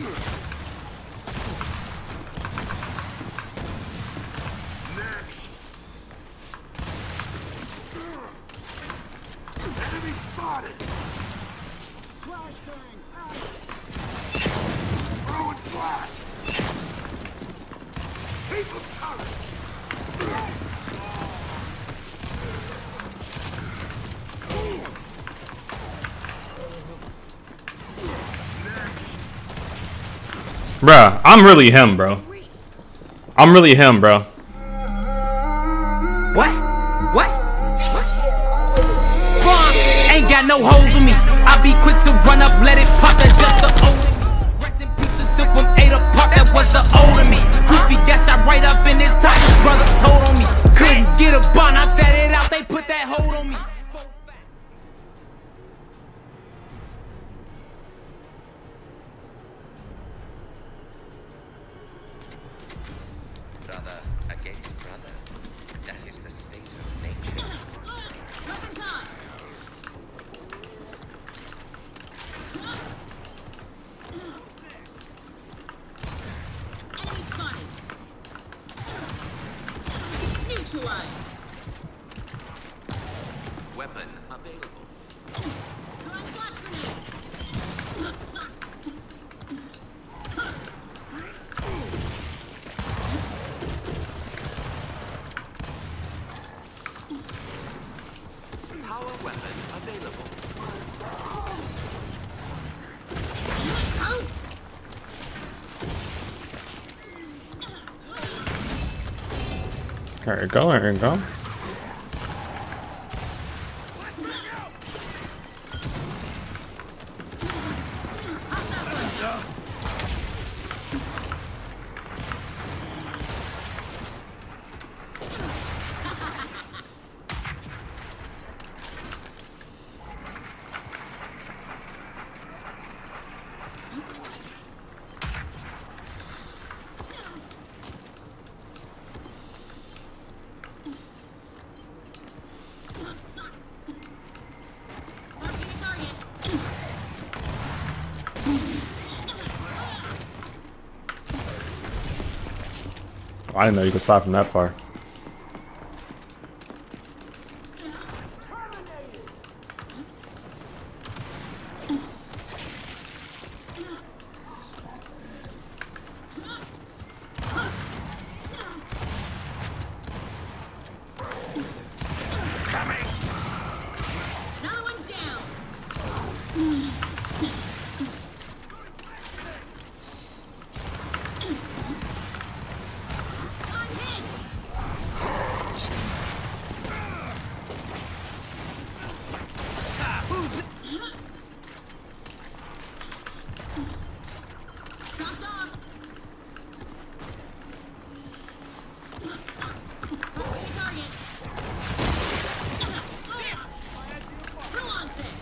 Next. Bruh, I'm really him, bro. I'm really him, bro. Weapon available. There go, there go. I didn't know you could slide from that far. Another one down. On hit. Dropped off. Target. Who wants it?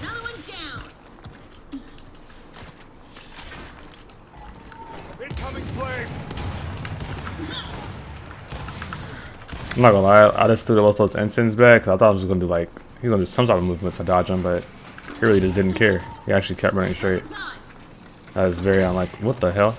Another one down. Incoming flame. I'm not gonna lie, I just threw both those ensigns back 'cause I thought I was gonna do like he was gonna do some sort of movement to dodge him, but he really just didn't care. He actually kept running straight. That was very unlike what the hell?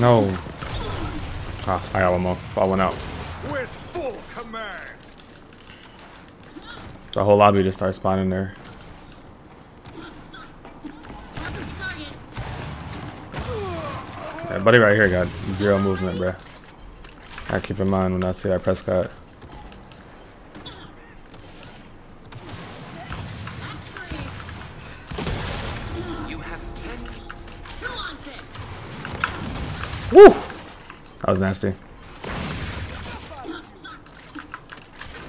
No. Ah, I got one more. I went out. With full command. The whole lobby just started spawning there. Yeah, buddy right here got zero movement, bruh. I keep in mind when I see that Prescott. Woo! That was nasty.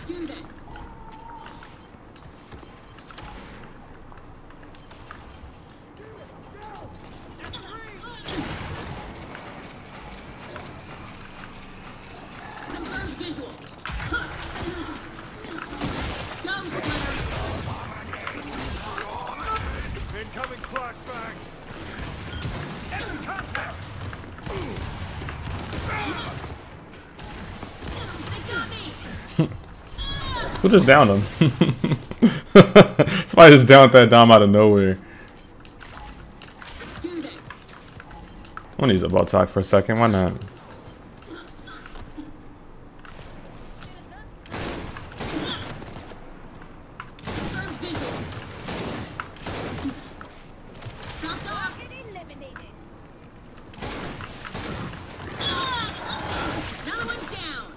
Do this. Confirmed visual. Dumb player. Incoming flashbang. Enemy contact. They got me. Who just downed him? Somebody just downed that dom out of nowhere. I'm gonna use a talk for a second. Why not? Confirmed visual. Knocked off. Another one down.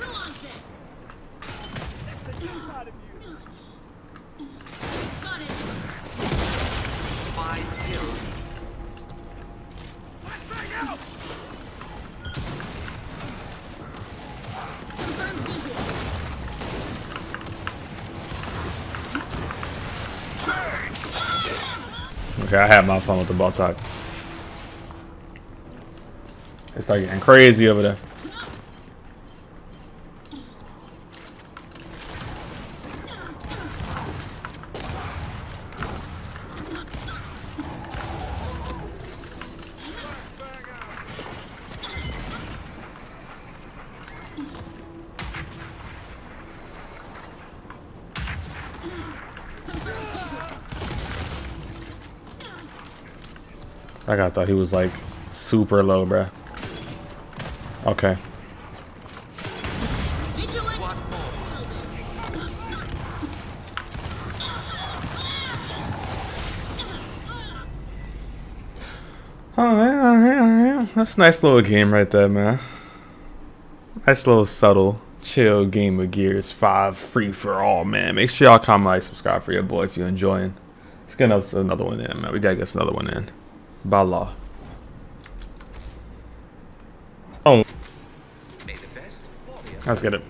Nuance it. Got it. Five kills. Flashbang out. Confirmed visual. Okay, I had my fun with the Boltok. It's started getting crazy over there. Guy thought he was like super low, bruh. Okay. Oh yeah, yeah, yeah. That's a nice little game right there, man. Nice little subtle, chill game of Gears 5 free for all, man. Make sure y'all comment, like, subscribe for your boy if you're enjoying. Let's get another one in, man. We gotta get another one in. By law. Oh, let's get it.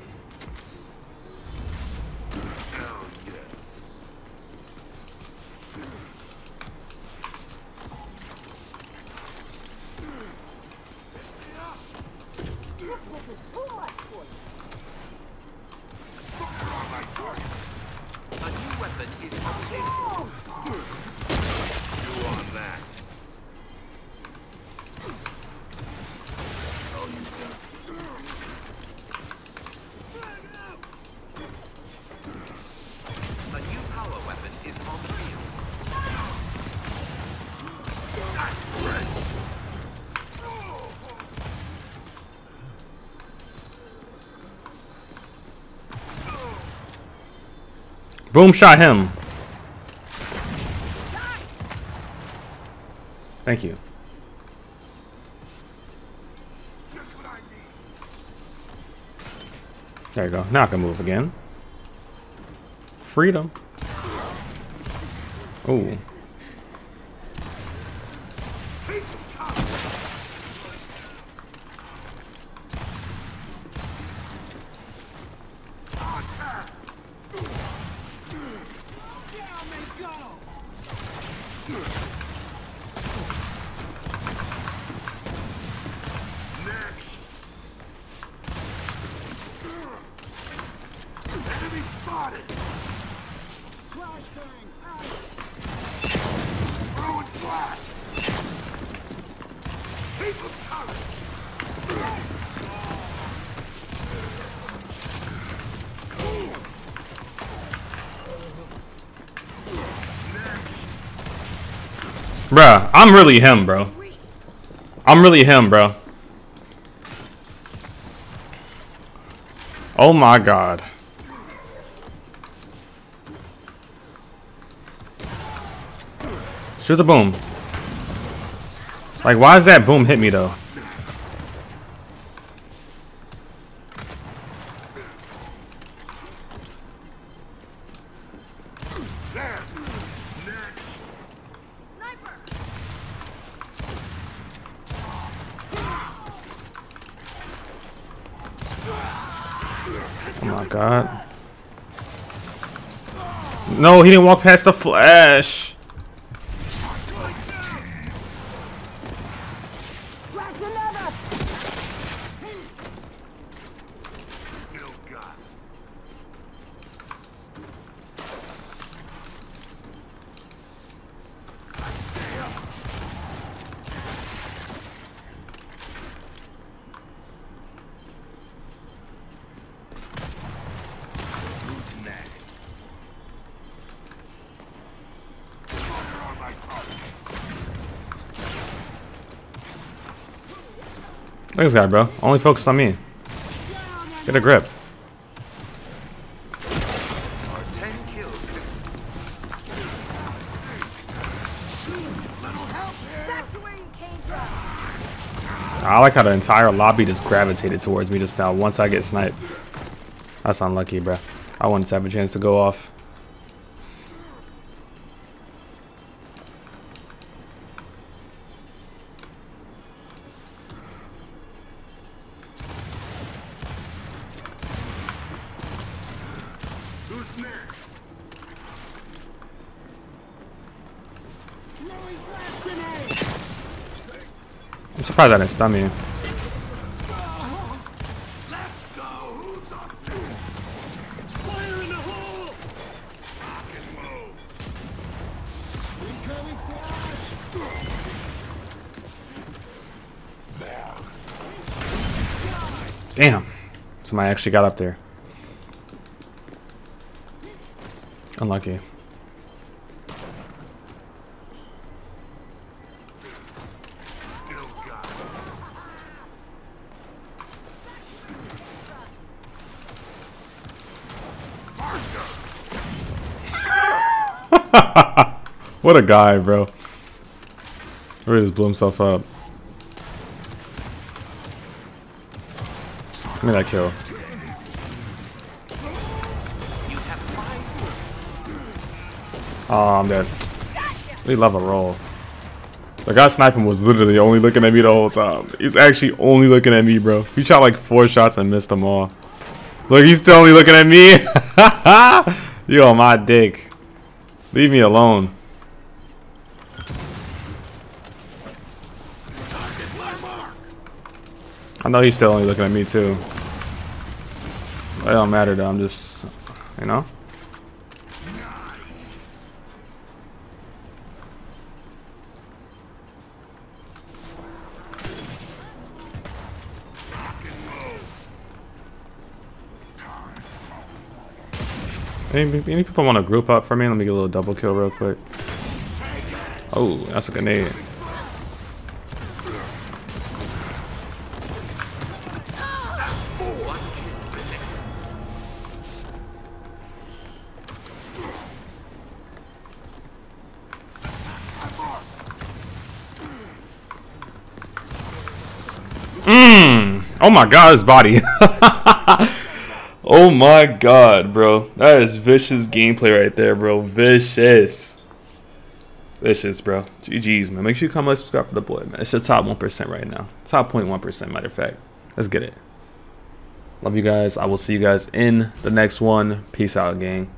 A new weapon is obtainable. Chew on that. A new power weapon is on the field. That's great. Boom shot him. Thank you. There you go. Now I can move again. Freedom. Ooh. Next. Enemy spotted. Flashbang out. Ruin blast. Keep them coming. Bruh, I'm really him, bro. I'm really him, bro. Oh my god. Shoot the boom. Like, why does that boom hit me, though? Oh my god. No, he didn't walk past the flash. Look at this guy, bro. Only focused on me. Get a grip. Our 10 kills to I like how the entire lobby just gravitated towards me just now once I get sniped. That's unlucky, bro. I wanted to have a chance to go off. I'm surprised I didn't stun flash! Damn. Somebody actually got up there. Unlucky. Still got it. What a guy, bro. Really just blew himself up. Give me that kill. Oh, I'm dead. We love a roll. The guy sniping was literally only looking at me the whole time. He's actually only looking at me, bro. He shot like four shots and missed them all. Look, he's still only looking at me. you on my dick. Leave me alone. I know he's still only looking at me too. It don't matter though. I'm just, you know. Any, any people want to group up for me? Let me get a little double kill real quick. Oh, that's a grenade. Mmm. Oh my god, his body. oh my god, bro. That is vicious gameplay right there, bro. Vicious. Vicious, bro. GG's, man. Make sure you come like subscribe for the boy, man. It's your top 1% right now. Top 0.1%, matter of fact. Let's get it. Love you guys. I will see you guys in the next one. Peace out, gang.